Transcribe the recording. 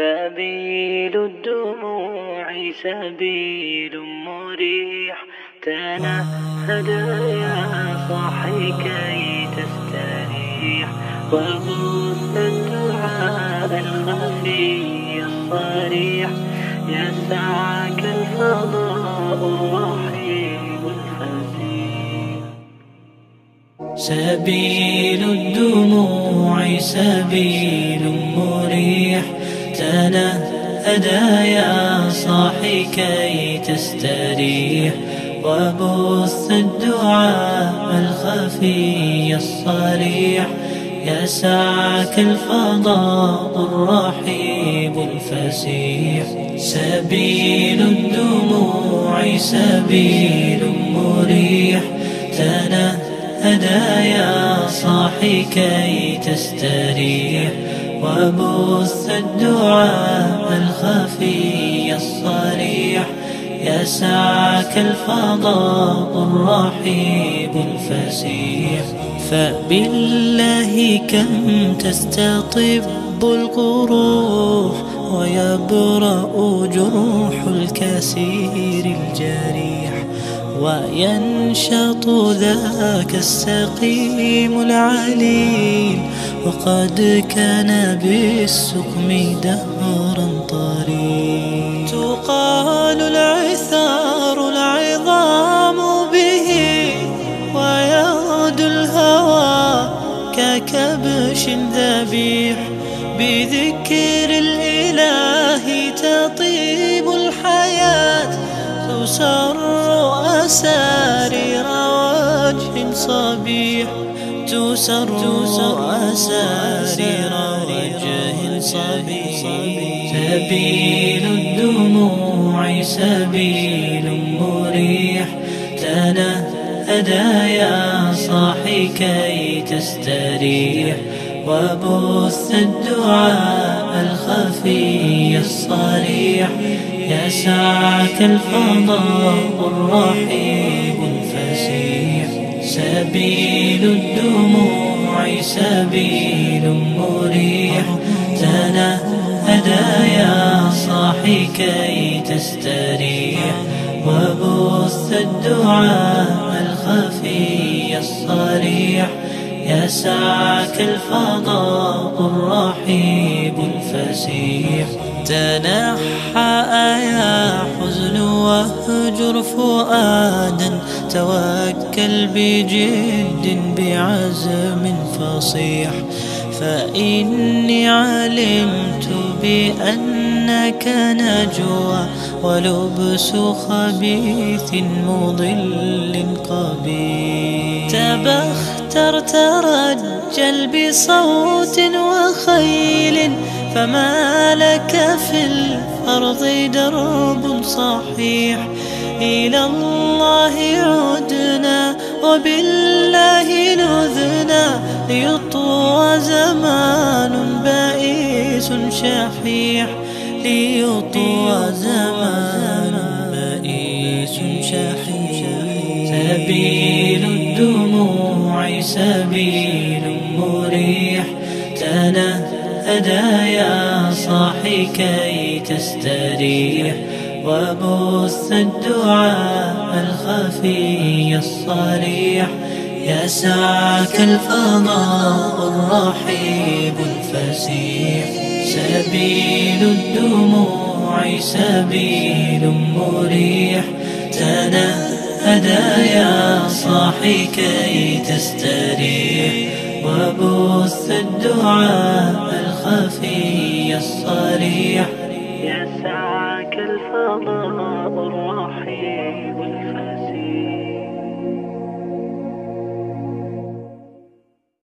سبيل الدموع سبيل مريح. تنهد يا صاحي كي تستريح. وبث الدعاء الخفي الصريح. يسعك الفضاء الرحيم الفسيح سبيل الدموع سبيل مريح. تنهدى يا صاحي كي تستريح. وبث الدعاء الخفي الصريح. يسعك الفضاء الرحيب الفسيح. سبيل الدموع سبيل مريح. تنهدى يا صاحي كي تستريح. وبث الدعاء الخفي الصريح. يسعك الفضاء الرحيب الفسيح. فبالله كم تستطب القروح ويبرأ جروح الكسير الجريح. وينشط ذاك السقيم العليل وقد كان بالسقم دهرا طريق تقال العثار العظام به ويغدو الهوى ككبش ذبيح بذكر الإله تطيب الحياة. تسر أسارير وجه صبيح تسر أسارير وجه صبيح. سبيل الدموع سبيل مريح تنهدى يا صاحي كي تستريح. وبث الدعاء الخفي الصريح. يسعك الفضاء الرحيب الفسيح. سبيل الدموع سبيل مريح. تنهدى يا صاحي كي تستريح. وبث الدعاء الخفي الصريح. يسعك الفضاء الرحيب الفسيح. تنحى يا حزن واهجر فؤادا. توكل بجد بعزم فصيح. فإني علمت بأنك نجوى ولبس خبيث مضل قبيح. تبختر ترجل بصوت وخيل فما لك في الأرض درب صحيح. إلى الله عدنا نذنا ليطوى زمان بائس شحيح. ليطوى زمان بائس شحيح. سبيل الدموع سبيل مريح. تنهدى يا صاحي كي تستريح. وبث الدعاء الخفي الصريح. يسعك الفضاء الرحيب الفسيح سبيل الدموع سبيل مريح. تنهدى يا صاحي كي تستريح. وبث الدعاء الخفي الصريح. يسعك الفضاء الرحيم